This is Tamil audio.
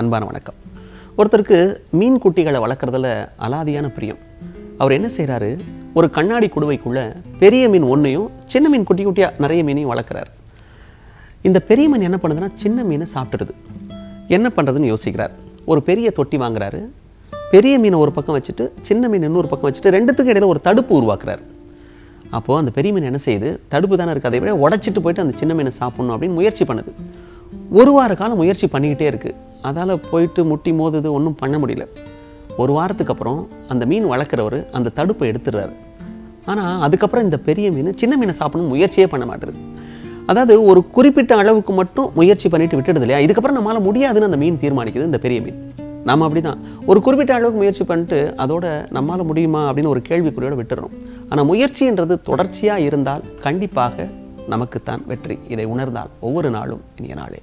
அன்பான வணக்கம். ஒருத்தருக்கு மீன் குட்டிகளை வளர்க்குறதுல அலாதியான பிரியம். அவர் என்ன செய்கிறாரு ஒரு கண்ணாடி குடுவைக்குள்ளே பெரிய மீன் ஒன்றையும் சின்ன மீன் குட்டி குட்டியாக நிறைய மீனையும் வளர்க்குறாரு. இந்த பெரிய மீன் என்ன பண்ணுதுன்னா சின்ன மீனை சாப்பிட்டுடுது. என்ன பண்ணுறதுன்னு யோசிக்கிறார். ஒரு பெரிய தொட்டி வாங்குறாரு. பெரிய மீனை ஒரு பக்கம் வச்சுட்டு சின்ன மீன் இன்னொரு பக்கம் வச்சுட்டு ரெண்டுத்துக்கும் இடையில ஒரு தடுப்பு உருவாக்குறாரு. அப்போது அந்த பெரிய மீன் என்ன செய்யுது? தடுப்பு தானே இருக்குது அதை விட உடச்சிட்டு போயிட்டு அந்த சின்ன மீனை சாப்பிட்ணும் அப்படின்னு முயற்சி பண்ணுது. ஒரு வார காலம் முயற்சி பண்ணிக்கிட்டே இருக்குது அதால் போயிட்டு முட்டி மோதுது ஒன்றும் பண்ண முடியல. ஒரு வாரத்துக்கு அப்புறம் அந்த மீன் வளர்க்குறவர் அந்த தடுப்பை எடுத்துடுறாரு. ஆனால் அதுக்கப்புறம் இந்த பெரிய மீன் சின்ன மீனை சாப்பிடணும் முயற்சியே பண்ண மாட்டுது அதாவது ஒரு குறிப்பிட்ட அளவுக்கு மட்டும் முயற்சி பண்ணிட்டு விட்டுடுது இல்லையா? இதுக்கப்புறம் நம்மளால் முடியாதுன்னு அந்த மீன் தீர்மானிக்குது இந்த பெரிய மீன். நாம் அப்படி தான் ஒரு குறிப்பிட்ட அளவுக்கு முயற்சி பண்ணிட்டு அதோட நம்மளால் முடியுமா அப்படின்னு ஒரு கேள்விக்குறியோடு விட்டுறோம் ஆனால் முயற்சின்றது தொடர்ச்சியாக இருந்தால் கண்டிப்பாக நமக்குத்தான் வெற்றி. இதை உணர்ந்தால் ஒவ்வொரு நாளும் இனிய நாளே.